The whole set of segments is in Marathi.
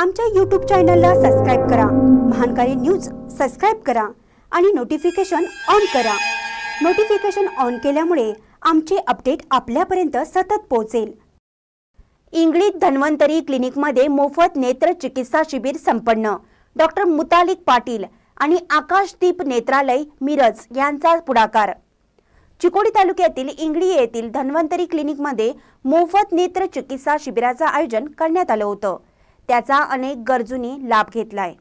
आमच्या यूट्यूब चॅनलला सबस्क्राईब करा. महानकारी न्यूज सबस्क्राईब करा आणि नोटिफिकेशन ऑन करा. नोटिफिकेशन ऑन केल्यामुळे आमचे अपडेट आपल्यापर्यंत सतत पोहोचेल. इंगळीत धन्वंतरी क्लिनिकमध्ये मोफत नेत्र चिकित्सा शिबिर संपन्न. डॉक्टर मुतालिक पाटील आणि आकाशदीप नेत्रालय मिरज यांचा पुढाकार. चिकोडी तालुक्यातील इंगळी येथील धन्वंतरी क्लिनिकमध्ये मोफत नेत्र चिकित्सा शिबिराचं आयोजन करण्यात आलं होतं. त्याचा अनेक गरजूंनी लाभ घेतलाय.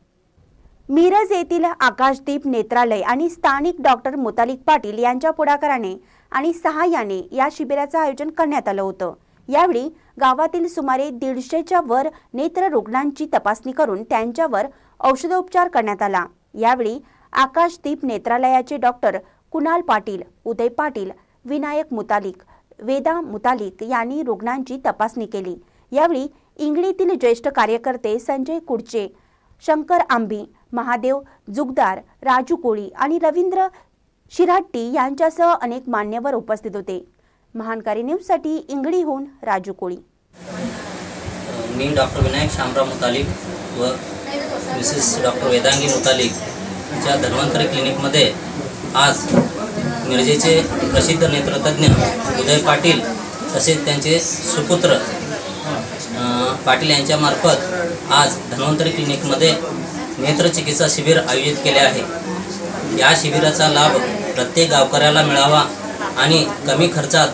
मिरज येथील आकाशदीप नेत्रालय आणि स्थानिक डॉक्टर मुतालिक पाटील यांच्या पुढाकाराने आणि सहाय्याने या शिबिराचं आयोजन करण्यात आलं होतं. यावेळी गावातील सुमारे दीडशेच्या वर नेत्र रुग्णांची तपासणी करून त्यांच्यावर औषधोपचार करण्यात आला. यावेळी आकाशदीप नेत्रालयाचे डॉक्टर कुणाल पाटील उदय पाटील विनायक मुतालिक वेदा मुतालिक यांनी रुग्णांची तपासणी केली. यावेळी इंगळीतील ज्येष्ठ कार्यकर्ते संजय कुडचे शंकर आंबी महादेव जुगदार राजू कोळी आणि रवींद्र शिराट्टी यांच्यासह अनेक मान्यवर उपस्थित होते. महानकारी न्यूजसाठी इंगळीहून राजू कोळी. मी डॉक्टर विनायक शामराव मुतालिक व मिसेस डॉक्टर वेदांगी मुतालिक च्या धन्वंतरी क्लिनिकमध्ये आज मिरजेचे प्रसिद्ध नेत्रतज्ञ उदय पाटील तसेच त्यांचे सुपुत्र पाटील यांच्यामार्फत आज धन्वंतरी क्लिनिकमध्ये नेत्रचिकित्सा शिबिर आयोजित केले आहे. या शिबिराचा लाभ प्रत्येक गावकऱ्याला मिळावा आणि कमी खर्चात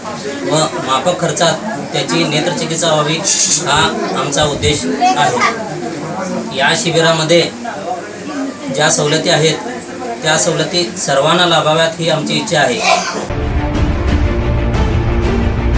व माफक खर्चात त्याची नेत्रचिकित्सा व्हावी हा आमचा उद्देश आहे. या शिबिरामध्ये ज्या सवलती आहेत त्या सवलती सर्वांना लाभाव्यात ही आमची इच्छा आहे.